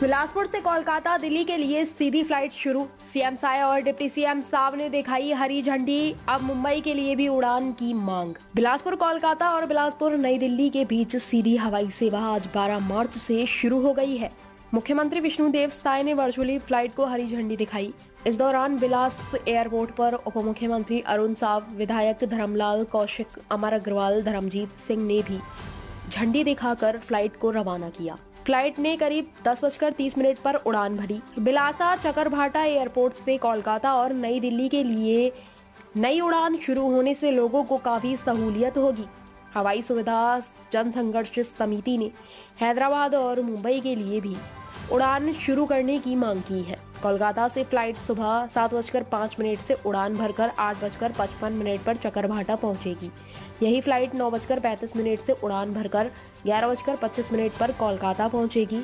बिलासपुर से कोलकाता, दिल्ली के लिए सीधी फ़्लाइट शुरू। सीएम साय और डिप्टी सीएम साव ने दिखाई हरी झंडी। अब मुंबई के लिए भी उड़ान की मांग। बिलासपुर, कोलकाता और बिलासपुर, नई दिल्ली के बीच सीधी हवाई सेवा आज 12 मार्च से शुरू हो गई है। मुख्यमंत्री विष्णुदेव साय ने वर्चुअली फ़्लाइट को हरी झंडी दिखाई। इस दौरान बिलास एयरपोर्ट पर उप मुख्यमंत्री अरुण साव, विधायक धर्मलाल कौशिक, अमर अग्रवाल, धर्मजीत सिंह ने भी झंडी दिखाकर फ़्लाइट को रवाना किया। फ़्लाइट ने करीब दस बजकर तीस मिनट पर उड़ान भरी। बिलासा चकरभाटा एयरपोर्ट से कोलकाता और नई दिल्ली के लिए नई उड़ान शुरू होने से लोगों को काफ़ी सहूलियत होगी। हवाई सुविधा, जन संघर्ष समिति ने हैदराबाद और मुंबई के लिए भी उड़ान शुरू करने की मांग की है। कोलकाता से फ़्लाइट सुबह सात बजकर पाँच मिनट से उड़ान भरकर आठ बजकर पचपन मिनट पर चकरभाटा पहुंचेगी। यही फ़्लाइट नौ बजकर पैंतीस मिनट से उड़ान भरकर ग्यारह बजकर पच्चीस मिनट पर कोलकाता पहुंचेगी।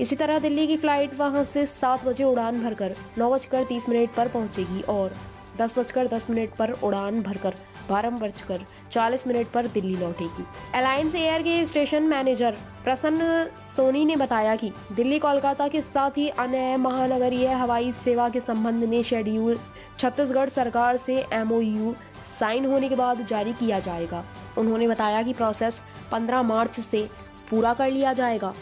इसी तरह दिल्ली की फ़्लाइट वहाँ से सात बजे उड़ान भरकर नौ बजकर तीस मिनट पर पहुंचेगी और दस बजकर दस मिनट पर उड़ान भरकर बारह बजकर चालीस मिनट पर दिल्ली लौटेगी। अलायंस एयर के स्टेशन मैनेजर प्रसन्न सोनी ने बताया कि दिल्ली कोलकाता के साथ ही अन्य महानगरीय हवाई सेवा के संबंध में शेड्यूल, छत्तीसगढ़ सरकार से एमओयू साइन होने के बाद जारी किया जाएगा। उन्होंने बताया कि प्रोसेस 15 मार्च से पूरा कर लिया जाएगा।